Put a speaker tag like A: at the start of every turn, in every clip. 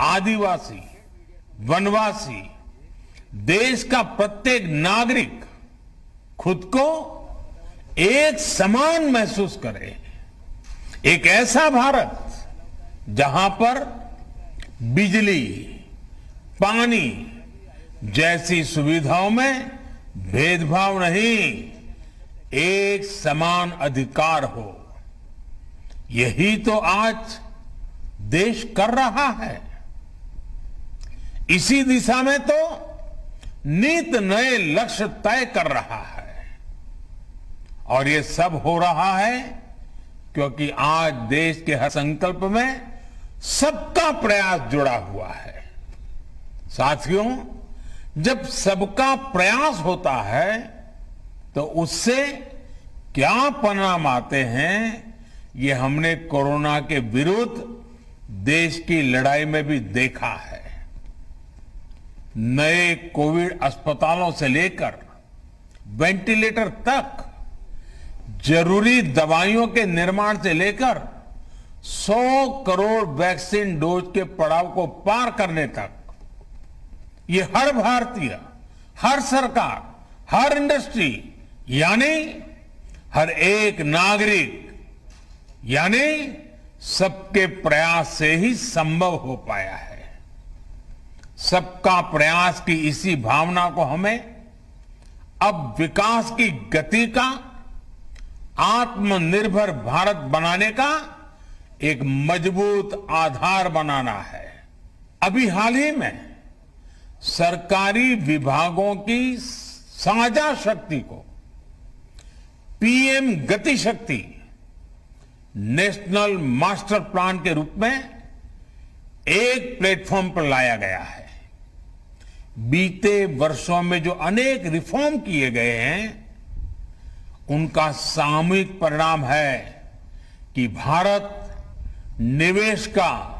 A: आदिवासी, वनवासी, देश का प्रत्येक नागरिक खुद को एक समान महसूस करे। एक ऐसा भारत जहाँ पर बिजली, पानी जैसी सुविधाओं में भेदभाव नहीं, एक समान अधिकार हो। यही तो आज देश कर रहा है। इसी दिशा में तो नित नए लक्ष्य तय कर रहा है। और ये सब हो रहा है क्योंकि आज देश के हर संकल्प में सबका प्रयास जुड़ा हुआ है। साथियों, जब सबका प्रयास होता है तो उससे क्या परिणाम आते हैं, ये हमने कोरोना के विरुद्ध देश की लड़ाई में भी देखा है। नए कोविड अस्पतालों से लेकर वेंटिलेटर तक ज़रूरी दवाइयों के निर्माण से लेकर 100 करोड़ वैक्सीन डोज के पड़ाव को पार करने तक, ये हर भारतीय, हर सरकार, हर इंडस्ट्री, यानी हर एक नागरिक, यानी सबके प्रयास से ही संभव हो पाया है। सबका प्रयास की इसी भावना को हमें, अब विकास की गति का, आत्मनिर्भर भारत बनाने का एक मज़बूत आधार बनाना है। अभी हाल ही में सरकारी विभागों की साझा शक्ति को, पीएम गति शक्ति, नेशनल मास्टर प्लान के रूप में एक प्लेटफॉर्म पर लाया गया है। बीते वर्षों में जो अनेक रिफॉर्म किए गए हैं, उनका सामूहिक परिणाम है कि भारत निवेश का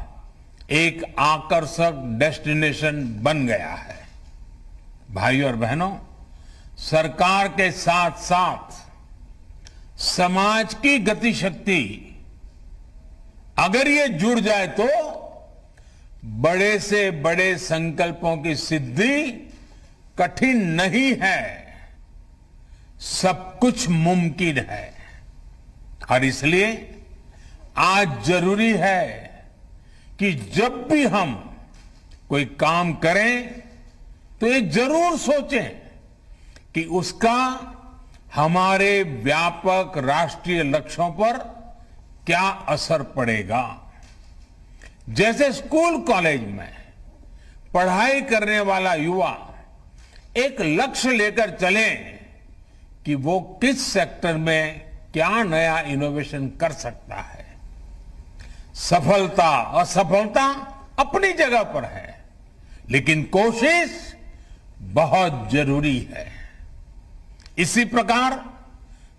A: एक आकर्षक डेस्टिनेशन बन गया है। भाइयों और बहनों, सरकार के साथ साथ समाज की गति शक्ति अगर ये जुड़ जाए तो बड़े से बड़े संकल्पों की सिद्धि कठिन नहीं है। सब कुछ मुमकिन है। और इसलिए आज ज़रूरी है कि जब भी हम कोई काम करें तो ये ज़रूर सोचें कि उसका हमारे व्यापक राष्ट्रीय लक्ष्यों पर क्या असर पड़ेगा। जैसे स्कूल कॉलेज में पढ़ाई करने वाला युवा एक लक्ष्य लेकर चले कि वो किस सेक्टर में क्या नया इनोवेशन कर सकता है। सफलता, असफलता अपनी जगह पर है, लेकिन कोशिश बहुत ज़रूरी है। इसी प्रकार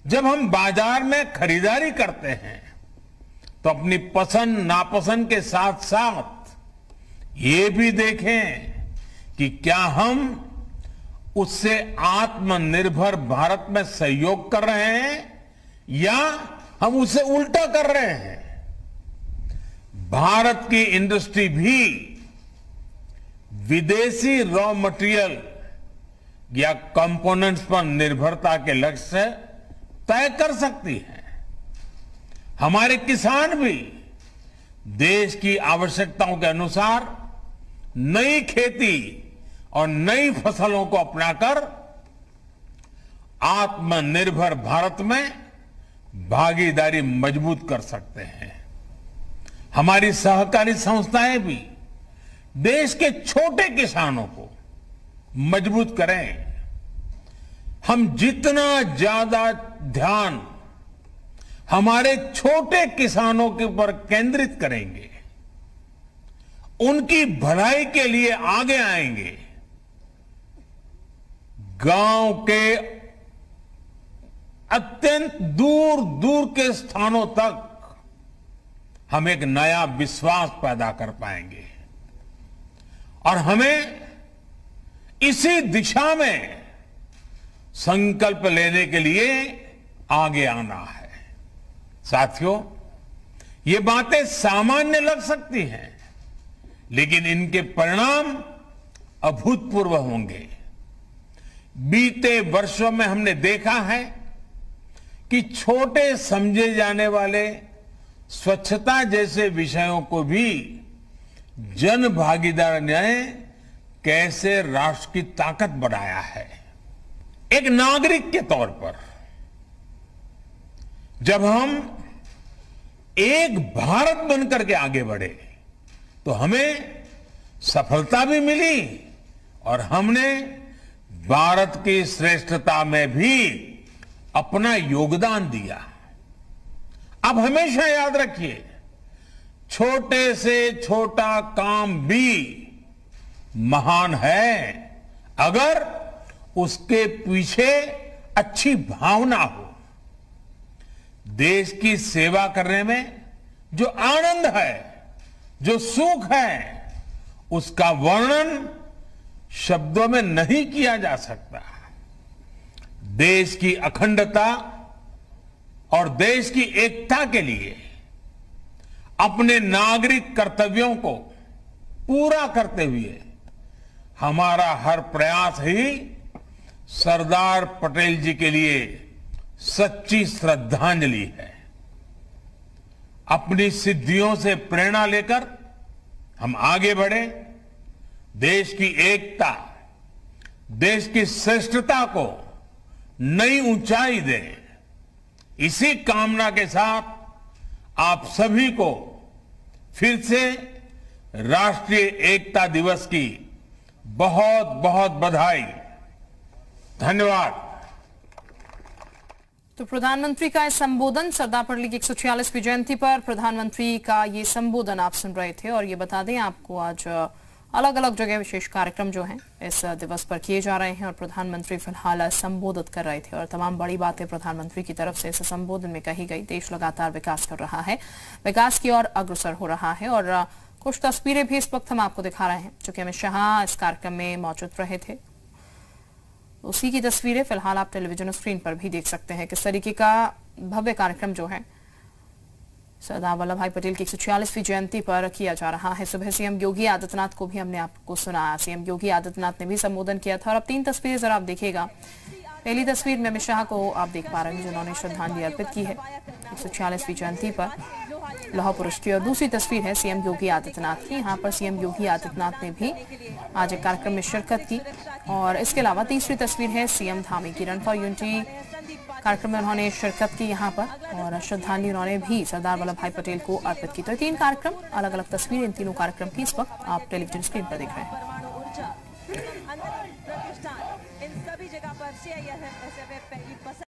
A: जब हम बाज़ार में खरीदारी करते हैं तो अपनी पसंद, नापसंद के साथ साथ ये भी देखें कि क्या हम उससे आत्मनिर्भर भारत में सहयोग कर रहे हैं या हम उसे उल्टा कर रहे हैं। भारत की इंडस्ट्री भी विदेशी रॉ मटेरियल या कंपोनेंट्स पर निर्भरता के लक्ष्य तय कर सकती है। हमारे किसान भी देश की आवश्यकताओं के अनुसार नई खेती और नई फ़सलों को अपनाकर आत्मनिर्भर भारत में भागीदारी मज़बूत कर सकते हैं। हमारी सहकारी संस्थाएँ भी देश के छोटे किसानों को मज़बूत करें। हम जितना ज़्यादा ध्यान हमारे छोटे किसानों के ऊपर केंद्रित करेंगे। उनकी भलाई के लिए आगे आएँगे। गाँव के अत्यंत दूर दूर के स्थानों तक हम एक नया विश्वास पैदा कर पाएँगे। और हमें इसी दिशा में संकल्प लेने के लिए आगे आना है। साथियों, ये बातें सामान्य लग सकती हैं, लेकिन इनके परिणाम अभूतपूर्व होंगे। बीते वर्षों में हमने देखा है कि छोटे समझे जाने वाले स्वच्छता जैसे विषयों को भी जन भागीदार ने कैसे राष्ट्र की ताकत बढ़ाया है। एक नागरिक के तौर पर जब हम एक भारत बनकर के आगे बढ़े तो हमें सफलता भी मिली और हमने भारत की श्रेष्ठता में भी अपना योगदान दिया। अब हमेशा याद रखिए, छोटे से छोटा काम भी महान है अगर उसके पीछे अच्छी भावना हो। देश की सेवा करने में जो आनंद है, जो सुख है, उसका वर्णन शब्दों में नहीं किया जा सकता। देश की अखंडता और देश की एकता के लिए अपने नागरिक कर्तव्यों को पूरा करते हुए हमारा हर प्रयास ही सरदार पटेल जी के लिए सच्ची श्रद्धांजलि है। अपनी सिद्धियों से प्रेरणा लेकर हम आगे बढ़े। देश की एकता, देश की श्रेष्ठता को नई ऊंचाई दें। इसी कामना के साथ आप सभी को फिर से राष्ट्रीय एकता दिवस की बहुत बहुत बधाई। धन्यवाद।
B: तो प्रधानमंत्री का संबोधन सरदार पटेल की एक जयंती पर प्रधानमंत्री का ये संबोधन आप सुन रहे थे और ये बता दें, आपको आज अलग अलग जगह विशेष कार्यक्रम जो हैं, इस दिवस पर किए जा रहे हैं और प्रधानमंत्री फ़िलहाल संबोधित कर रहे थे और तमाम बड़ी बातें प्रधानमंत्री की तरफ़ से इस संबोधन में कही गई। देश लगातार विकास कर रहा है, विकास की ओर अग्रसर हो रहा है और कुछ तस्वीरें भी इस वक्त हम आपको दिखा रहे हैं। चूँकि अमित शाह इस कार्यक्रम में मौजूद रहे थे उसी की तस्वीरें फ़िलहाल आप टेलीविज़न स्क्रीन पर भी देख सकते हैं। किस तरीके का भव्य कार्यक्रम जो है, सरदार वल्लभ भाई पटेल की एक जयंती पर किया जा रहा है। सुबह सीएम योगी आदित्यनाथ को भी हमने आपको सुनाया सीएम योगी आदित्यनाथ ने भी संबोधन किया था और अब तीन तस्वीरें जरा आप देखिएगा। पहली तस्वीर में अमित शाह को आप देख पा रहे हैं, जिन्होंने श्रद्धांजलि अर्पित की है। एक जयंती पर लौह पुरुष की और दूसरी तस्वीर है सीएम योगी आदित्यनाथ की। यहाँ पर सीएम योगी आदित्यनाथ ने भी आज एक कार्यक्रम में शिरकत की और इसके अलावा तीसरी तस्वीर है सीएम धामी की रन फॉर यूनिटी कार्यक्रम में उन्होंने शिरकत की यहाँ पर और श्रद्धांजलि उन्होंने भी सरदार वल्लभ भाई पटेल को अर्पित की। तो तीन कार्यक्रम अलग अलग तस्वीरें, इन तीनों कार्यक्रम की इस वक्त आप टेलीविज़न स्क्रीन पर देख रहे हैं।